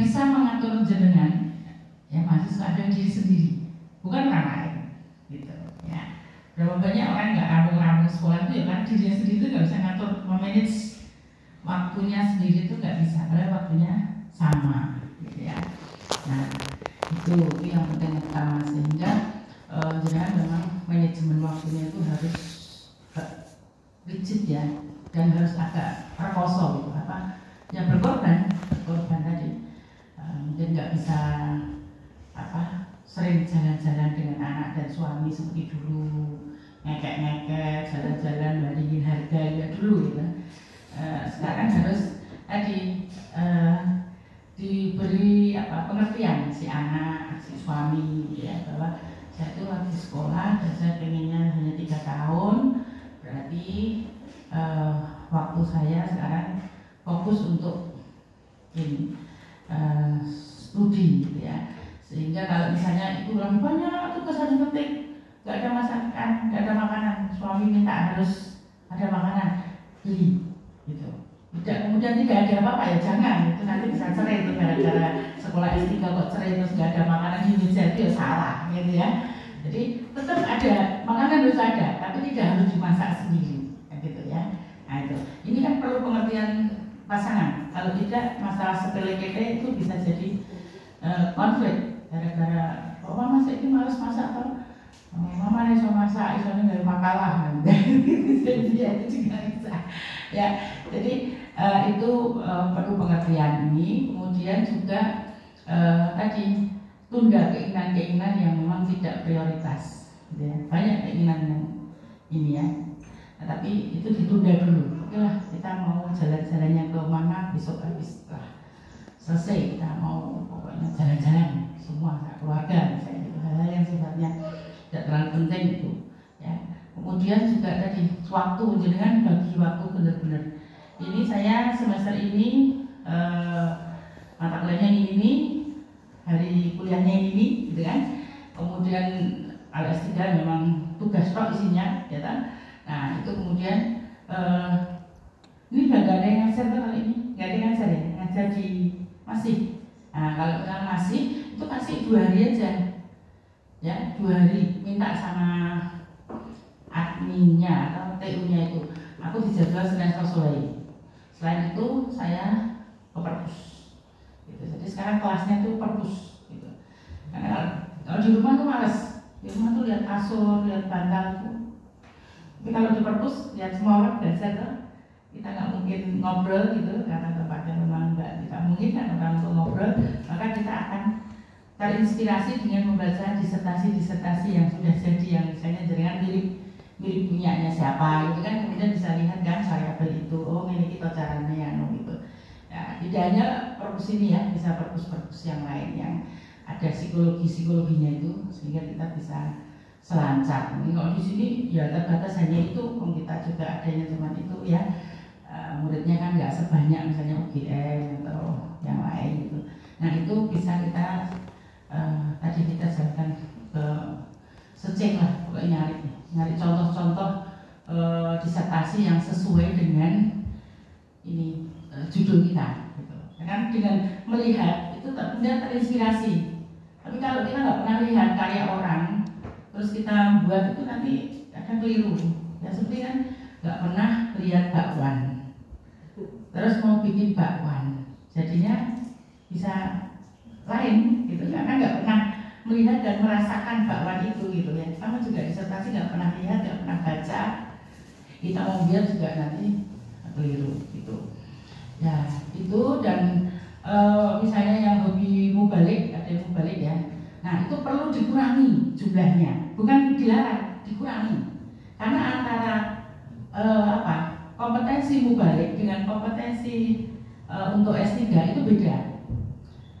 yang bisa mengatur jenengan ya mahasiswa ada diri sendiri bukan orang lain gitu ya. Berapa banyak orang nggak rampung-rampung sekolah itu ya kan dirinya sendiri itu nggak bisa ngatur memanage waktunya sendiri itu nggak bisa karena waktunya sama gitu ya. Nah itu, yang penting utama sehingga uh, jangan memang manajemen waktunya itu harus rigid ya dan harus agak perkoso gitu apa. Ya berkorban berkorban tadi uh, mungkin nggak bisa apa sering jalan-jalan dengan anak dan suami seperti dulu. Ngekek-ngekek jalan-jalan bandingin harga ya dulu gitu uh, sekarang harus tadi uh, diberi apa pengertian si anak si suami ya bahwa saya itu lagi sekolah dan saya pengennya hanya tiga tahun. Berarti uh, waktu saya sekarang fokus untuk ini uh, studi gitu ya. Sehingga kalau misalnya itu lebih banyak tugas harus penting nggak ada masakan nggak ada makanan. Suami minta harus ada makanan beli gitu. Tidak kemudian tidak ada apa-apa ya jangan. Itu nanti bisa cerai itu gara-gara sekolah S3 kok cerai terus nggak ada makanan di itu ya salah gitu ya. Jadi tetap ada makanan harus ada tapi tidak harus dimasak sendiri gitu ya. Nah itu. Ini kan perlu pengertian pasangan. Kalau tidak masalah sepele itu bisa jadi uh, konflik gara-gara oh mama saya ini males masak toh oh, mama nih sama masak itu dari makalah jadi ya itu juga bisa. Ya jadi uh, itu uh, perlu pengertian ini. Kemudian juga tadi tunda keinginan-keinginan yang memang tidak prioritas gitu ya. banyak keinginan yang ini ya. Nah, tapi itu ditunda dulu. Oke lah kita mau jalan-jalannya ke mana besok habis. Lah selesai kita mau pokoknya jalan-jalan semua keluarga misalnya itu hal-hal yang sifatnya tidak terlalu penting itu ya. Kemudian juga tadi waktu dengan bagi waktu benar-benar. Ini saya semester ini eh, mata kuliahnya ini, ini hari kuliahnya ini gitu kan. Kemudian alias 3 memang tugas tok isinya ya kan nah itu kemudian eh, ini ada yang kali ini nggak ada yang ngajar ya ngajar di masih. Nah kalau masih itu kasih dua hari aja. Ya dua hari. Minta sama adminnya atau TU-nya itu. Aku dijadwal Senin Sore selain itu saya ke perpus. Gitu. jadi sekarang kelasnya itu perpus gitu. karena kalau di rumah tuh males. Di rumah tuh lihat kasur lihat bantal tuh. Tapi kalau di perpus lihat semua orang belajar tuh. Kita nggak mungkin ngobrol gitu karena tempatnya memang nggak tidak mungkin kan orang untuk ngobrol maka kita akan terinspirasi dengan membaca disertasi-disertasi yang sudah jadi yang misalnya jaringan mirip mirip punyanya siapa itu kan kemudian bisa lihat kan variabel itu. Oh ini kita caranya yang gitu. Ya tidak hanya perpus ini ya bisa perpus-perpus yang lain yang ada psikologi psikologinya itu sehingga kita bisa selancar. Kalau di sini ya terbatas hanya itu. Kita juga adanya cuma itu ya uh, muridnya kan nggak sebanyak misalnya UGM atau yang lain gitu. Nah itu bisa kita uh, tadi kita jalankan ke secek lah pokoknya nyari nyari contoh-contoh uh, disertasi yang sesuai dengan ini uh, judul kita gitu. Ya kan? Dengan melihat itu kemudian terinspirasi. Tapi kalau kita nggak pernah lihat karya orang terus kita buat itu nanti akan keliru. Ya seperti kan nggak pernah lihat bakwan bikin bakwan. Jadinya bisa lain gitu. Karena nggak pernah melihat dan merasakan bakwan itu gitu ya. Sama juga disertasi nggak pernah lihat nggak pernah baca. Kita mau biar juga nanti keliru gitu. Ya itu dan e, misalnya yang hobi mubalik ada yang mubalik ya. Nah itu perlu dikurangi jumlahnya. Bukan dilarang dikurangi. Karena antara e, apa kompetensi mubalik dengan kompetensi e, untuk S3 itu beda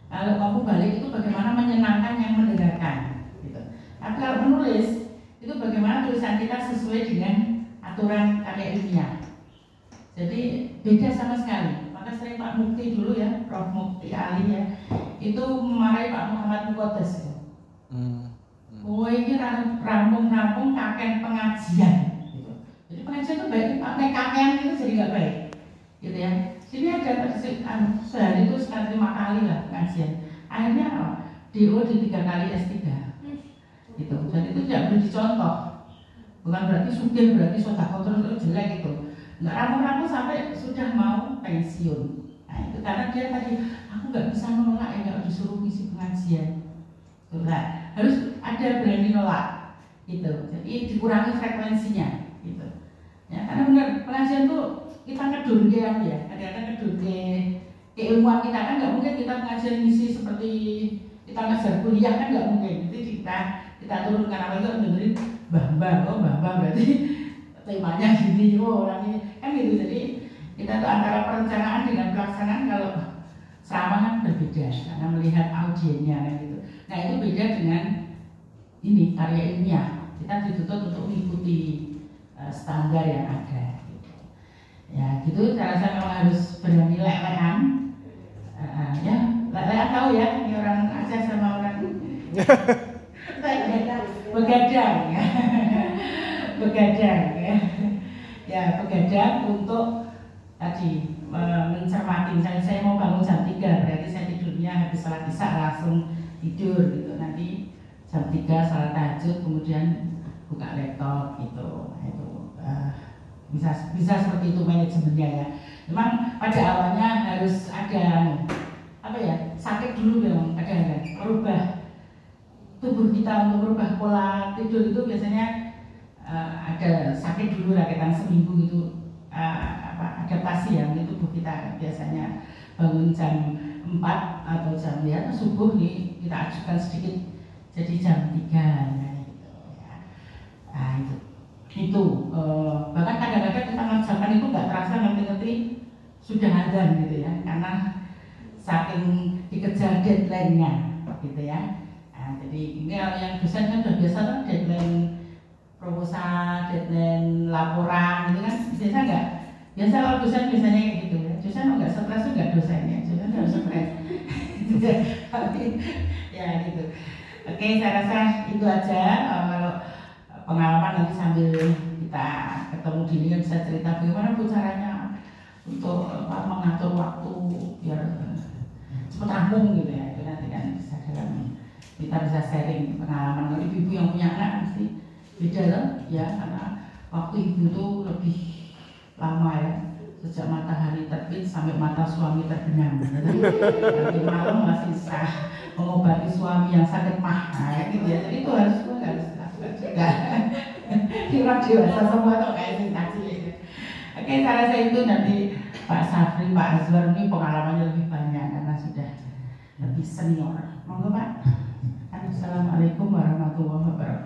kalau kamu balik itu bagaimana menyenangkan yang mendengarkan gitu. tapi kalau menulis itu bagaimana tulisan kita sesuai dengan aturan karya ilmiah Jadi beda sama sekali. Maka sering Pak Mukti dulu ya, Prof Mukti Ali ya, itu memarahi Pak Muhammad Mukotes ya. Hmm. Oh ini rampung-rampung kakek pengajian. Gitu. Jadi pengajian itu baik, pakai kakek itu jadi nggak baik, gitu ya. Sini ada anu, sehari itu sekali lima kali lah pengajian. Akhirnya apa? DO di tiga kali S3 gitu. Jadi itu tidak boleh dicontoh. Bukan berarti sugih, berarti sudah kontrol itu jelek itu. Nggak ramu-ramu sampai sudah mau pensiun. Nah itu karena dia tadi aku nggak bisa menolak ya nggak disuruh ngisi pengajian. Tuh, nah, harus ada berani nolak gitu. Jadi dikurangi frekuensinya gitu. Ya karena benar pengajian tuh kita ngedun ya kadang-kadang ngedun keilmuan kita. Kan nggak mungkin kita pengajian misi seperti kita ngajar kuliah kan nggak mungkin. Jadi kita kita turunkan apa itu dengerin mbah mbah oh mbah berarti temanya gini oh orang ini kan gitu jadi kita tuh antara perencanaan dengan pelaksanaan kalau sama kan berbeda karena melihat audiennya kan gitu. Nah itu beda dengan ini karya ilmiah. Kita dituntut untuk mengikuti uh, standar yang ada. Ya gitu. Saya rasa memang harus berani lelehan uh, ya Lala tahu ya ini orang Aceh sama orang begadang ya. Begadang ya. Ya begadang untuk tadi mencermati. Misalnya saya mau bangun jam 3 berarti saya tidurnya habis salat isya langsung tidur gitu. Nanti jam 3 salat tahajud kemudian buka laptop gitu. Nah, itu uh, bisa bisa seperti itu manajemennya ya. Memang pada awalnya harus ada apa ya sakit dulu memang ada-ada merubah tubuh kita untuk merubah pola tidur itu biasanya uh, ada sakit dulu rakyatan seminggu itu uh, apa adaptasi ya untuk tubuh kita. Biasanya bangun jam 4 atau jam ya subuh nih kita ajukan sedikit jadi jam 3 ya, gitu, ya. nah itu itu uh, bahkan kadang-kadang kita mengerjakan itu nggak terasa ngerti-ngerti sudah ada gitu ya karena saking dikejar deadline-nya gitu ya. Nah, jadi ini yang dosen kan sudah biasa kan deadline proposal, deadline laporan gitu kan. Biasa nggak? Biasa kalau dosen biasanya kayak gitu ya. Dosen nggak stres nggak dosennya dosen harus stres. Ya gitu. Oke saya rasa itu aja. Uh, kalau pengalaman nanti sambil kita ketemu di kan bisa cerita bagaimana bu caranya untuk apa, mengatur waktu biar cepat rampung gitu ya. Itu nanti kan bisa dalam kita bisa sharing pengalaman. Ibu-ibu yang punya anak pasti beda loh ya karena waktu ibu itu lebih lama ya. Sejak matahari terbit sampai mata suami terbenam nanti malam masih bisa mengobati suami yang sakit mah nah, gitu ya. Jadi itu harus harus lakukan juga kira dewasa semua tuh kayak sih oke saya rasa itu nanti Pak Safri, Pak Azwar ini pengalamannya lebih banyak karena sudah lebih senior. Monggo Pak. Assalamualaikum warahmatullahi wabarakatuh.